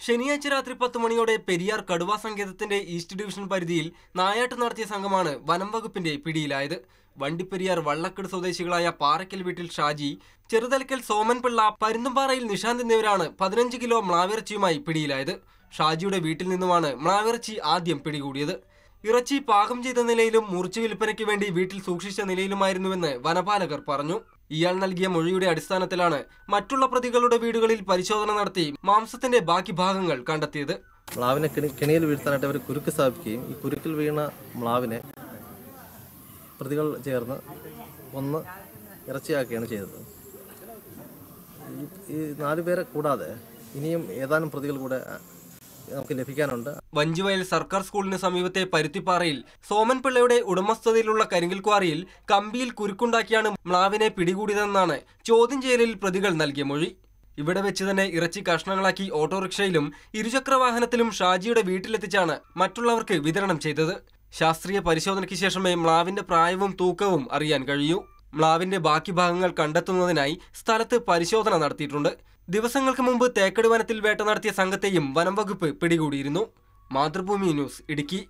ശനിയാഴ്ച രാത്രി പത്ത് മണിയോടെ പെരിയാർ കടുവാ സങ്കേതത്തിന്റെ ഈസ്റ്റ് ഡിവിഷൻ പരിധിയിൽ നായാട്ട് നടത്തിയ സംഘമാണ് വനം വകുപ്പിന്റെ പിടിയിലായത്. വണ്ടിപ്പെരിയാർ വള്ളക്കട് സ്വദേശികളായ പാറയ്ക്കൽ വീട്ടിൽ ഷാജി ചെറുതലക്കൽ സോമൻപിള്ള പരുന്തുംപാറയിൽ നിഷാന്ത് എന്നിവരാണ് പതിനഞ്ച് കിലോ മ്ലാവിറച്ചിയുമായി പിടിയിലായത്. ഷാജിയുടെ വീട്ടിൽ നിന്നുമാണ് മ്ലാവിറച്ചി ആദ്യം പിടികൂടിയത്. ഇറച്ചി പാകം ചെയ്ത നിലയിലും മുറിച്ചു വിൽപ്പനയ്ക്ക് വേണ്ടി വീട്ടിൽ സൂക്ഷിച്ച നിലയിലുമായിരുന്നുവെന്ന് വനപാലകർ പറഞ്ഞു. ഇയാൾ നൽകിയ മൊഴിയുടെ അടിസ്ഥാനത്തിലാണ് മറ്റുള്ള പ്രതികളുടെ വീടുകളിൽ പരിശോധന നടത്തി മാംസത്തിന്റെ ബാക്കി ഭാഗങ്ങൾ കണ്ടെത്തിയത്. മ്ലാവിനെ കിണിയിൽ വീഴ്ത്താനായിട്ട് അവർ കുരുക്ക് സ്ഥാപിക്കുകയും ഈ കുരുക്കിൽ വീണ മ്ലാവിനെ പ്രതികൾ ചേർന്ന് ഒന്ന് ഇറച്ചിയാക്കുകയാണ് ചെയ്തത്. ഈ- നാലുപേരെ നാല് കൂടാതെ ഇനിയും ഏതാനും പ്രതികൾ കൂടെ നമുക്ക് ലഭിക്കാനുണ്ട്. വഞ്ചിവയൽ സർക്കാർ സ്കൂളിന് സമീപത്തെ പരുത്തിപ്പാറയിൽ സോമൻപിള്ളയുടെ ഉടമസ്ഥതയിലുള്ള കരിങ്കൽ ക്വാറിയിൽ കമ്പിയിൽ കുരുക്കുണ്ടാക്കിയാണ് മ്ലാവിനെ പിടികൂടിയതെന്നാണ് ചോദ്യം ചെയ്യലിൽ പ്രതികൾ നൽകിയ മൊഴി. ഇവിടെ വെച്ച് തന്നെ ഇറച്ചി കഷ്ണങ്ങളാക്കി ഓട്ടോറിക്ഷയിലും ഇരുചക്ര വാഹനത്തിലും ഷാജിയുടെ വീട്ടിലെത്തിച്ചാണ് മറ്റുള്ളവർക്ക് വിതരണം ചെയ്തത്. ശാസ്ത്രീയ പരിശോധനയ്ക്ക് ശേഷമേ മ്ലാവിന്റെ പ്രായവും തൂക്കവും അറിയാൻ കഴിയൂ. മ്ലാവിന്റെ ബാക്കി ഭാഗങ്ങൾ കണ്ടെത്തുന്നതിനായി സ്ഥലത്ത് പരിശോധന നടത്തിയിട്ടുണ്ട്. ദിവസങ്ങൾക്ക് മുമ്പ് തേക്കടി വനത്തിൽ വേട്ട നടത്തിയ സംഘത്തെയും വനം വകുപ്പ് പിടികൂടിയിരുന്നു. മാതൃഭൂമി ന്യൂസ് ഇടുക്കി.